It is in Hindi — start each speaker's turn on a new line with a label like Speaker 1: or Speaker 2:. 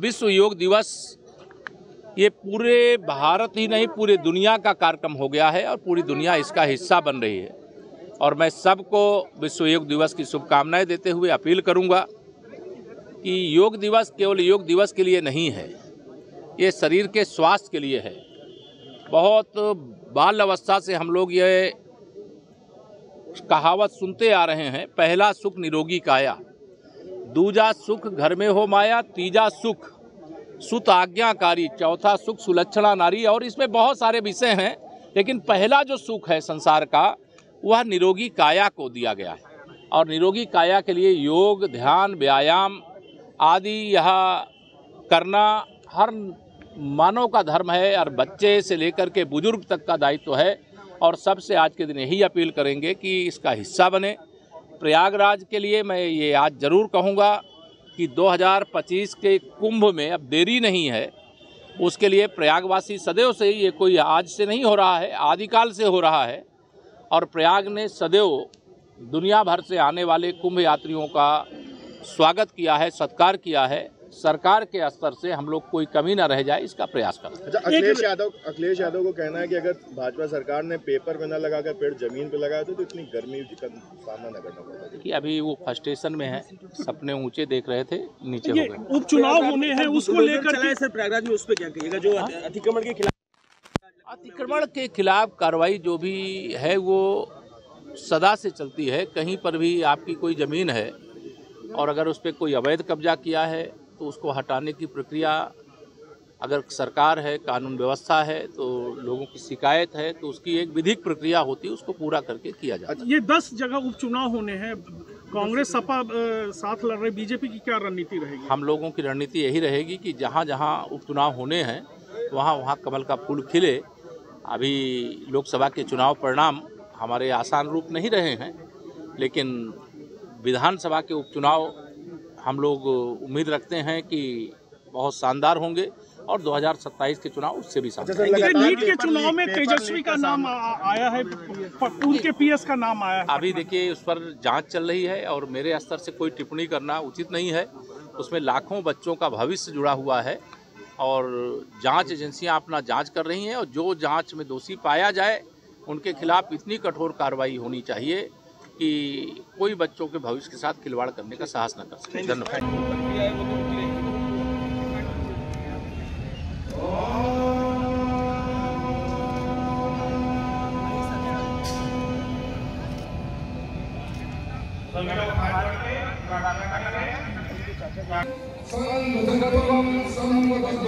Speaker 1: विश्व योग दिवस, ये पूरे भारत ही नहीं, पूरे दुनिया का कार्यक्रम हो गया है और पूरी दुनिया इसका हिस्सा बन रही है। और मैं सबको विश्व योग दिवस की शुभकामनाएँ देते हुए अपील करूँगा कि योग दिवस केवल योग दिवस के लिए नहीं है, ये शरीर के स्वास्थ्य के लिए है। बहुत बाल अवस्था से हम लोग ये कहावत सुनते आ रहे हैं, पहला सुख निरोगी काया। दूजा सुख घर में हो माया, तीजा सुख सुत आज्ञाकारी, चौथा सुख सुलक्षणा नारी। और इसमें बहुत सारे विषय हैं, लेकिन पहला जो सुख है संसार का, वह निरोगी काया को दिया गया है। और निरोगी काया के लिए योग, ध्यान, व्यायाम आदि यह करना हर मानव का धर्म है और बच्चे से लेकर के बुज़ुर्ग तक का दायित्व तो है। और सबसे आज के दिन यही अपील करेंगे कि इसका हिस्सा बने। प्रयागराज के लिए मैं ये आज ज़रूर कहूँगा कि 2025 के कुंभ में अब देरी नहीं है। उसके लिए प्रयागवासी सदैव से ये कोई आज से नहीं हो रहा है, आदिकाल से हो रहा है। और प्रयाग ने सदैव दुनिया भर से आने वाले कुंभ यात्रियों का स्वागत किया है, सत्कार किया है। सरकार के स्तर से हम लोग कोई कमी ना रह जाए इसका प्रयास करें।
Speaker 2: अच्छा अखिलेश यादव अखिलेश यादव को कहना है कि अगर भाजपा सरकार ने पेपर पे न लगाकर पेड़ ज़मीन पे लगाया तो, तो इतनी गर्मी का सामना न करना पड़ता
Speaker 1: कि अभी वो फर्स्टेशन में है सपने ऊँचे देख रहे थे नीचे हो गए।
Speaker 3: उपचुनाव होने हैं उसको लेकर
Speaker 4: चला सर प्रयागराज में उस पर क्या कहिएगा? जो अतिक्रमण के खिलाफ
Speaker 1: अतिक्रमण के खिलाफ कार्रवाई जो भी है वो सदा से चलती है। कहीं पर भी आपकी कोई ज़मीन है और अगर उस पर कोई अवैध कब्जा किया है तो उसको हटाने की प्रक्रिया अगर सरकार है कानून व्यवस्था है तो लोगों की शिकायत है तो उसकी एक विधिक प्रक्रिया होती है उसको पूरा करके किया जाता है।
Speaker 3: ये दस जगह उपचुनाव होने हैं। कांग्रेस सपा साथ लड़ रहे बीजेपी की क्या रणनीति रहेगी?
Speaker 1: हम लोगों की रणनीति यही रहेगी कि जहाँ जहाँ उपचुनाव होने हैं वहाँ वहाँ कमल का फूल खिले। अभी लोकसभा के चुनाव परिणाम हमारे आसान रूप नहीं रहे हैं लेकिन विधानसभा के उपचुनाव हम लोग उम्मीद रखते हैं कि बहुत शानदार होंगे और 2027 के चुनाव उससे भी
Speaker 3: ये नीट के चुनाव में तेजस्वी का नाम आया है पूर्व के पीएस का नाम आया है।
Speaker 1: अभी देखिए उस पर जाँच चल रही है और मेरे स्तर से कोई टिप्पणी करना उचित नहीं है। उसमें लाखों बच्चों का भविष्य जुड़ा हुआ है और जाँच एजेंसियाँ अपना जाँच कर रही हैं और जो जाँच में दोषी पाया जाए उनके खिलाफ इतनी कठोर कार्रवाई होनी चाहिए। कि कोई बच्चों के भविष्य के साथ खिलवाड़ करने का साहस न कर सके धन्यवाद